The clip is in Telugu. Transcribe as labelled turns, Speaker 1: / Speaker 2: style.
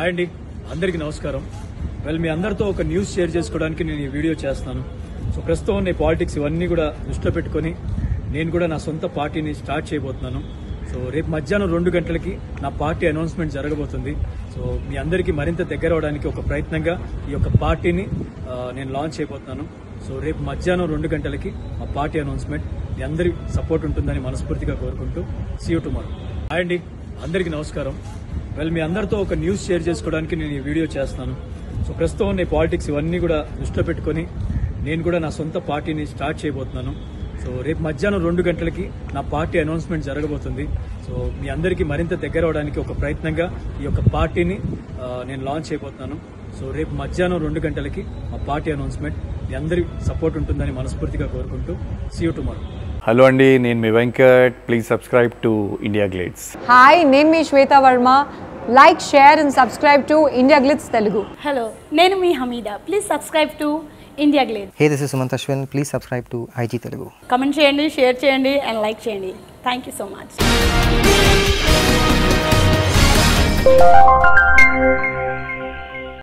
Speaker 1: హాయ్ అండి. అందరికీ నమస్కారం. వెల్ మీ అందరితో ఒక న్యూస్ షేర్ చేసుకోవడానికి నేను ఈ వీడియో చేస్తున్నాను. సో ప్రస్తుతం ఉన్న పాలిటిక్స్ ఇవన్నీ కూడా దృష్టిలో పెట్టుకొని నేను కూడా నా సొంత పార్టీని స్టార్ట్ చేయబోతున్నాను. సో రేపు మధ్యాహ్నం రెండు గంటలకి నా పార్టీ అనౌన్స్మెంట్ జరగబోతుంది. సో మీ అందరికీ మరింత దగ్గర అవడానికి ఒక ప్రయత్నంగా ఈ యొక్క పార్టీని నేను లాంచ్ చేయబోతున్నాను. సో రేపు మధ్యాహ్నం రెండు గంటలకి మా పార్టీ అనౌన్స్మెంట్ మీ అందరి సపోర్ట్ ఉంటుందని మనస్ఫూర్తిగా కోరుకుంటూ సీ యూ టుమారో హాయ్ అండి. అందరికీ నమస్కారం. వెల్ మీ అందరితో ఒక న్యూస్ షేర్ చేసుకోవడానికి నేను ఈ వీడియో చేస్తాను. సో ప్రస్తుతం ఉన్న పాలిటిక్స్ ఇవన్నీ కూడా దృష్టిలో పెట్టుకొని నేను కూడా నా సొంత పార్టీని స్టార్ట్ చేయబోతున్నాను. సో రేపు మధ్యాహ్నం రెండు గంటలకి నా పార్టీ అనౌన్స్మెంట్ జరగబోతుంది. సో మీ అందరికీ మరింత దగ్గర అవడానికి ఒక ప్రయత్నంగా ఈ యొక్క పార్టీని నేను లాంచ్ చేయబోతున్నాను. సో రేపు మధ్యాహ్నం రెండు గంటలకి మా పార్టీ అనౌన్స్మెంట్ మీ అందరి సపోర్ట్ ఉంటుందని మనస్ఫూర్తిగా కోరుకుంటూ సీ యూ టుమారో
Speaker 2: హలో అండి నేను మీ Venkat. Please subscribe to India Glitz
Speaker 3: hi నేను మీ Shweta Varma. Like share and subscribe to India Glitz Telugu
Speaker 4: hello నేను మీ Hameeda. Please subscribe to India Glitz
Speaker 5: hey this is Sumanth Ashwin please subscribe to IG Telugu
Speaker 4: comment చేయండి షేర్ చేయండి అండ్ లైక్ చేయండి. Thank you so much